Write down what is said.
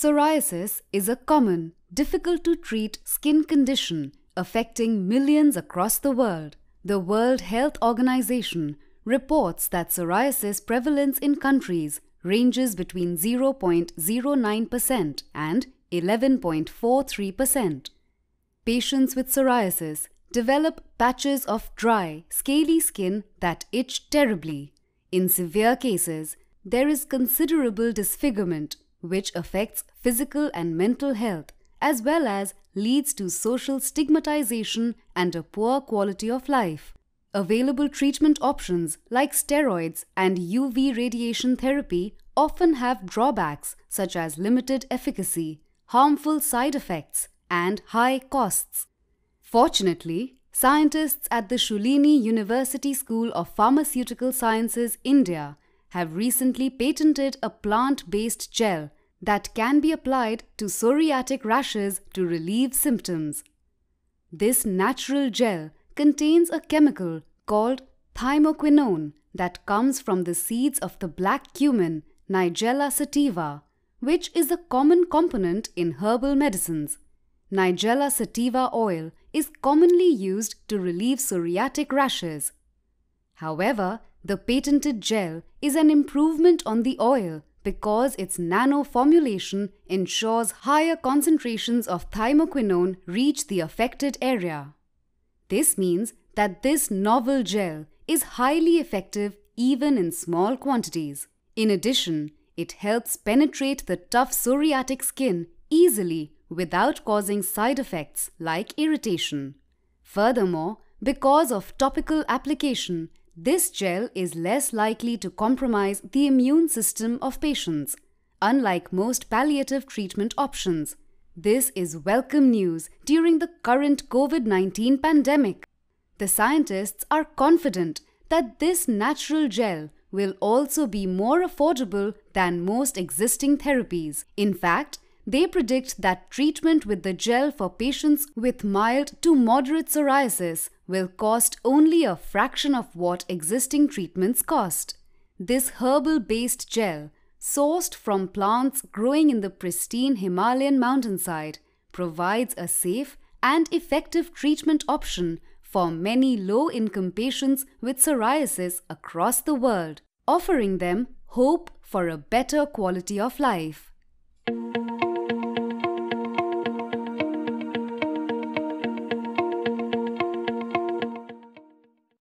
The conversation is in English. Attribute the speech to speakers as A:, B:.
A: Psoriasis is a common, difficult to treat skin condition affecting millions across the world. The World Health Organization reports that psoriasis prevalence in countries ranges between 0.09% and 11.43%. Patients with psoriasis develop patches of dry, scaly skin that itch terribly. In severe cases, there is considerable disfigurement which affects physical and mental health as well as leads to social stigmatization and a poor quality of life. Available treatment options like steroids and UV radiation therapy often have drawbacks such as limited efficacy, harmful side effects, and high costs. Fortunately, scientists at the Shoolini University School of Pharmaceutical Sciences, India, have recently patented a plant-based gel that can be applied to psoriatic rashes to relieve symptoms. This natural gel contains a chemical called thymoquinone that comes from the seeds of the black cumin Nigella sativa, which is a common component in herbal medicines. Nigella sativa oil is commonly used to relieve psoriatic rashes. However, the patented gel is an improvement on the oil because its nano formulation ensures higher concentrations of thymoquinone reach the affected area. This means that this novel gel is highly effective even in small quantities. In addition, it helps penetrate the tough psoriatic skin easily without causing side effects like irritation. Furthermore, because of topical application, this gel is less likely to compromise the immune system of patients. Unlike most palliative treatment options, this is welcome news during the current COVID 19 pandemic. The scientists are confident that this natural gel will also be more affordable than most existing therapies. In fact, they predict that treatment with the gel for patients with mild to moderate psoriasis will cost only a fraction of what existing treatments cost. This herbal based gel, sourced from plants growing in the pristine Himalayan mountainside, provides a safe and effective treatment option for many low income patients with psoriasis across the world, offering them hope for a better quality of life.